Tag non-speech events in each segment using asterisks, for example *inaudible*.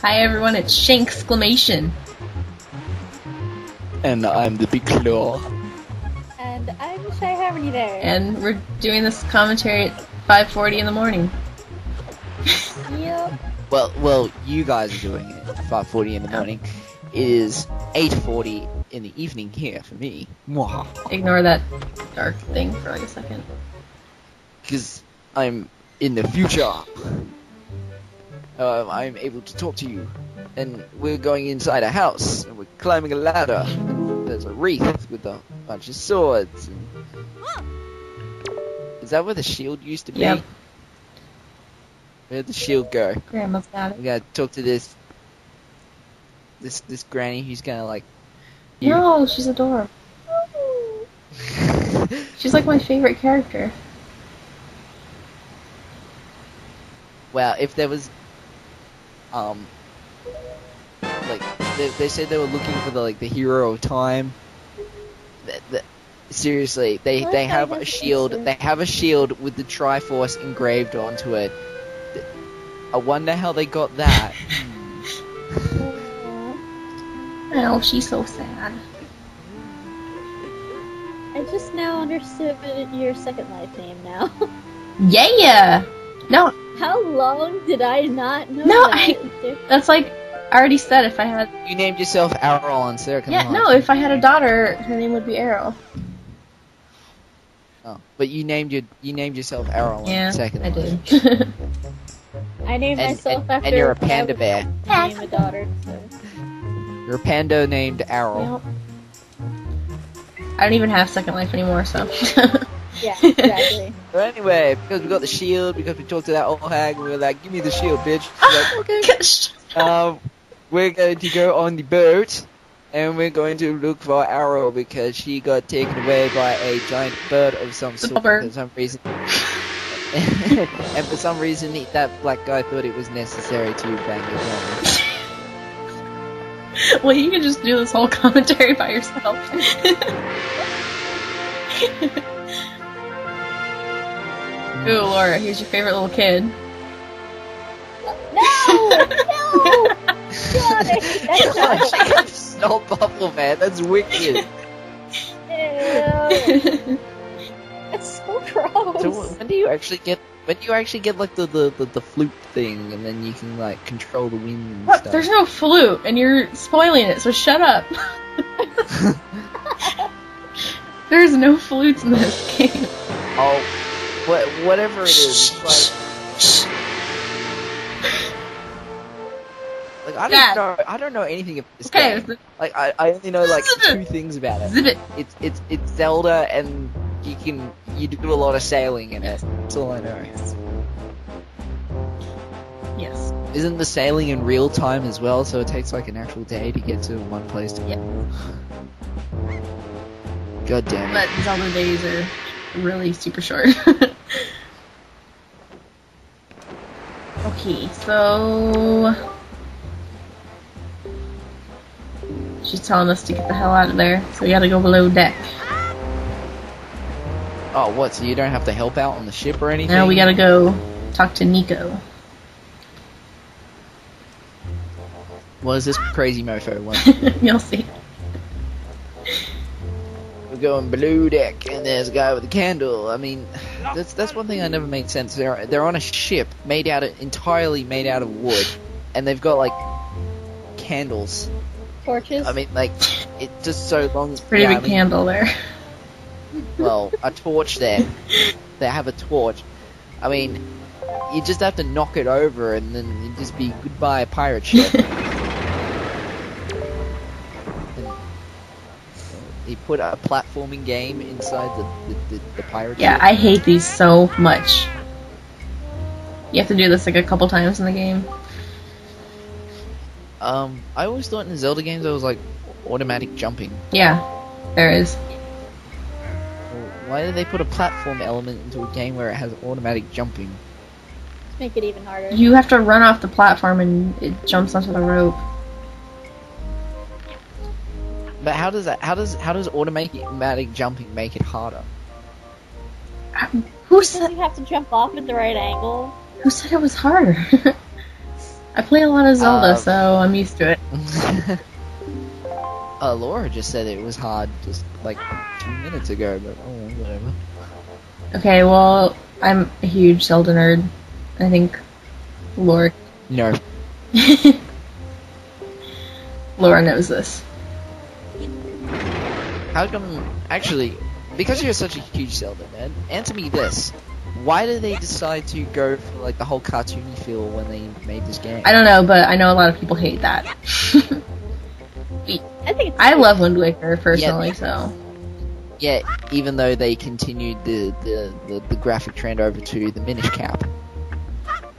Hi everyone, it's Shank exclamation. And I'm the big claw. And I'm Shy Harmony bear. And we're doing this commentary at 5.40 in the morning. Yep. Well, well, you guys are doing it at 5:40 in the oh. morning. It is 8:40 in the evening here for me. Mwah. Ignore that dark thing for like a second. Because I'm in the future. Um, I'm able to talk to you, and we're going inside a house, and we're climbing a ladder. And there's a wreath with a bunch of swords. And... Is that where the shield used to be? Yep. Where'd the shield go? Grandma's got it. We gotta talk to this this this granny who's gonna like you. No, she's adorable. *laughs* She's like my favorite character. well, if there was um like they, they said they were looking for the like the hero of time. The, the, seriously, they What? they have a shield. sure. They have a shield with the Triforce engraved onto it. I wonder how they got that. *laughs* Oh, she's so sad. I just now understood your Second Life name now. *laughs* Yeah, Yeah! No, How long did I not know No, that? I- that's like, I already said if I had, You named yourself Arrow on Second yeah, Life. no, if I had a daughter, her name would be Arrow. Oh, but you named your you named yourself Arrow on Yeah, Second I Life. did. *laughs* I named And, myself and, after and you're a panda was bear. Name a daughter. So. You're a panda named Arrow. Yep. I don't even have Second Life anymore, so. *laughs* Yeah, *laughs* exactly. But anyway, because we got the shield, because we talked to that old hag, we were like, give me the shield, bitch. She's like, *gasps* okay. Um, we're going to go on the boat, and we're going to look for Aryll because she got taken away by a giant bird of some sort for some reason. *laughs* and for some reason, that black guy thought it was necessary to bang his *laughs* well, you can just do this whole commentary by yourself. Ooh, Laura, here's your favorite little kid. No! *laughs* No! God, I hate that Snow Bubble Man, that's wicked. Ew. It's so gross. So when do you actually get? When do you actually get like the the, the, the flute thing, and then you can like control the wind and What? stuff? There's no flute, and you're spoiling it, so shut up. *laughs* There's no flutes in this *laughs* game. Oh, what whatever it is, it's like like I don't know I don't know anything about this Okay, game. Like I, I only know like two things about it. zip it. It's it's it's Zelda, and you can you do a lot of sailing in it. That's all I know. Yes. Isn't the sailing in real time as well? So it takes like an actual day to get to one place to. Yep. God damn it. But Zelda days are really super short. *laughs* okay, so she's telling us to get the hell out of there, so we gotta go below deck. Oh, what? So you don't have to help out on the ship or anything? Now we gotta go talk to Niko. What is this crazy mofo *laughs* one? You'll see. We're going below deck, and there's a guy with a candle. I mean, that's that's one thing I never made sense. They're they're on a ship made out of entirely made out of wood, and they've got like candles. Torches. I mean, like it's just so long. It's Pretty yeah, big I mean, candle there. Well, *laughs* a torch there. they have a torch. I mean, you just have to knock it over, and then you just be goodbye pirate ship. *laughs* he put a platforming game inside the the, the, the pirate Yeah, ship. I hate these so much. You have to do this like a couple times in the game. Um, I always thought in the Zelda games there was like automatic jumping. Yeah, there is. Well, Why did they put a platform element into a game where it has automatic jumping? Make it even harder. You have to run off the platform and it jumps onto the rope. But how does that? How does how does automatic jumping make it harder? Who said you have to jump off at the right angle. who said it was harder? *laughs* I play a lot of Zelda, Uh, so I'm used to it. *laughs* uh, Laura just said it was hard just like two minutes ago, but oh, whatever. Okay, well, I'm a huge Zelda nerd. I think Laura No. *laughs* Laura knows this. How come? Actually, because you're such a huge Zelda nerd, answer me this: Why did they decide to go for like the whole cartoony feel when they made this game? I don't know, but I know a lot of people hate that. I think I love Wind Waker personally, Yeah. so Yeah, even though they continued the, the, the, the graphic trend over to the Minish Cap.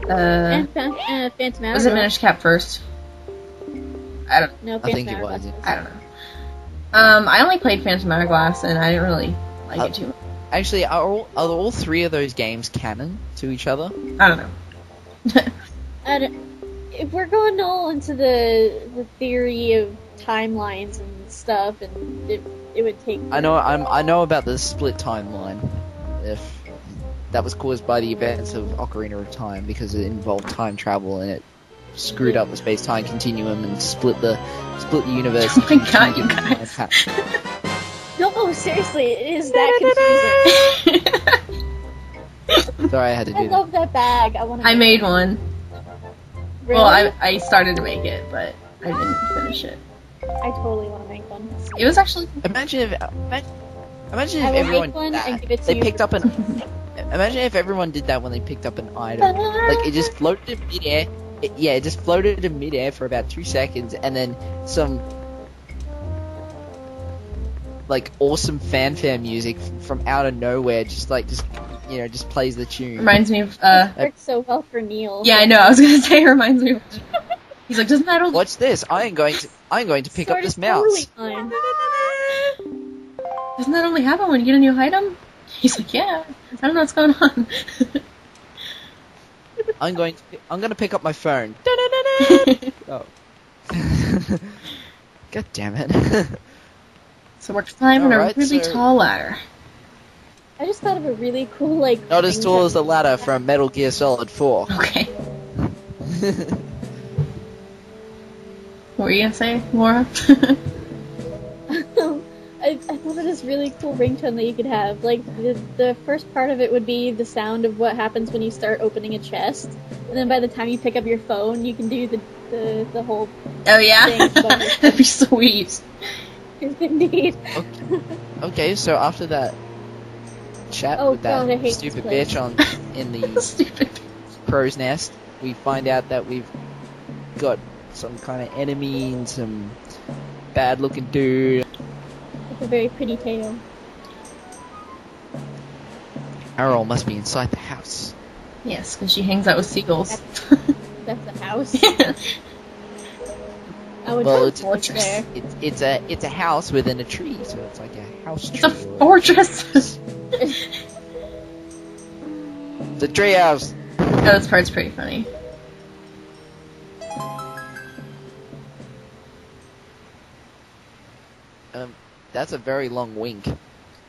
uh, and uh, Phantom Hourglass. was it Minish Cap first? I don't. No, I think it was. I don't know. Um, I only played Phantom Hourglass, and I didn't really like Uh, it too much. Actually, are all, are all three of those games canon to each other? I don't know. *laughs* I don't, if we're going all into the the theory of timelines and stuff, and it, it would take. I know I'm I know about the split timeline. If that was caused by the events of Ocarina of Time because it involved time travel and it screwed up the space time continuum and split the split the universe. Oh my God, two you different guys. patterns. *laughs* No, seriously, it is that confusing. *laughs* Sorry, I had to I do that. love that bag. I want to. I made one. Really? Well, I I started to make it, but I didn't finish it. I totally want to make one. It was actually Imagine if imagine, imagine I if everyone make one did that. and give it to they you picked for up an. *laughs* Imagine if everyone did that when they picked up an item. Like it just floated in midair. It, yeah, it just floated in midair for about two seconds, and then some like awesome fanfare music from out of nowhere, just like just you know just plays the tune. reminds me of uh. Works so well for Neil. Yeah, I know. I was gonna say it reminds me. of... He's like, doesn't that only Watch this! I am going to I'm going to pick up this mouse. totally doesn't that only happen when you get a new item? He's like, yeah. I don't know what's going on. *laughs* I'm going to I'm going to pick up my phone. *laughs* Oh. *laughs* God damn it! *laughs* so we're climbing Alright, a really so- tall ladder. I just thought of a really cool like. Not as tall as the ladder from Metal Gear Solid 4. Okay. What were you gonna say, Laura? I, I this really cool ringtone that you could have. Like the the first part of it would be the sound of what happens when you start opening a chest, and then by the time you pick up your phone, you can do the the, the whole oh yeah, Thanks, *laughs* buddy. that'd be sweet. indeed. Okay. okay, so after that chat Oh, with that God, I stupid bitch on in the *laughs* Stupid. crow's nest, we find out that we've got some kind of enemy and some bad looking dude. It's a very pretty tale. Aryll must be inside the house. Yes, because she hangs out with seagulls. That's a house. *laughs* I would Well, well, it's- there. It's it's a it's a house within a tree, so it's like a house tree. it's a fortress. *laughs* the a tree house. oh, this part's pretty funny. Um, that's a very long wink.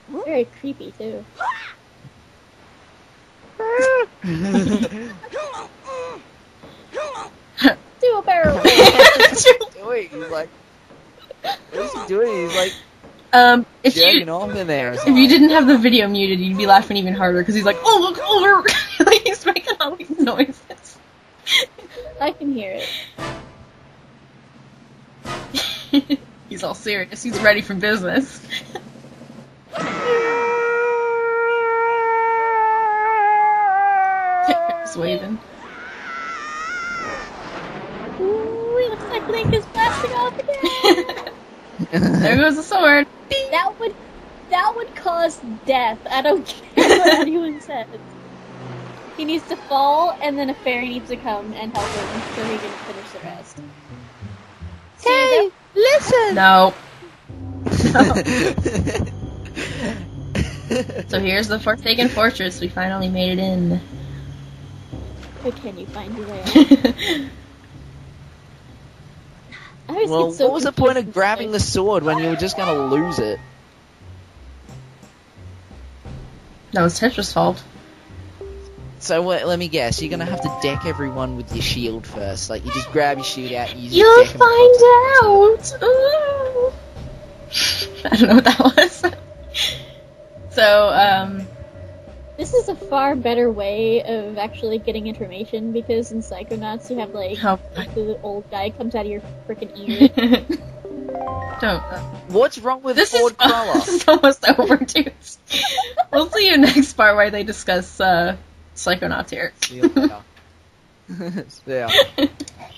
Very creepy too. *laughs* Do a barrel *laughs* roll. doing? He's like, what is he doing? He's like um, if you off in there. If you didn't have the video muted, you'd be laughing even harder because he's like, "Oh, look over!" *laughs* like he's making all these noises. I can hear it. He's all serious. He's ready for business. *laughs* He's waving. Ooh, it looks like Link is blasting off again. *laughs* there goes the sword. that would that would cause death. I don't *laughs* care what anyone says. He needs to fall, and then a fairy needs to come and help him so he can finish the rest. See, listen. No. *laughs* So here's the Forsaken Fortress. We finally made it in. But can you find your way out? *laughs* I always well, get so what was the point of grabbing the sword when you were just gonna lose it? that was Tetra's fault. So what, let me guess, you're gonna have to deck everyone with your shield first. Like you just grab your shield out, and you You'll find out. Ooh. *laughs* I don't know what that was. *laughs* so, um, This is a far better way of actually getting information because in Psychonauts you have like how the old guy comes out of your freaking ear. *laughs* don't. Uh, What's wrong with this Ford is Crawler? this is almost over, dude. we'll see you next part where they discuss uh, Psychonauts here. See you later. yeah. *laughs*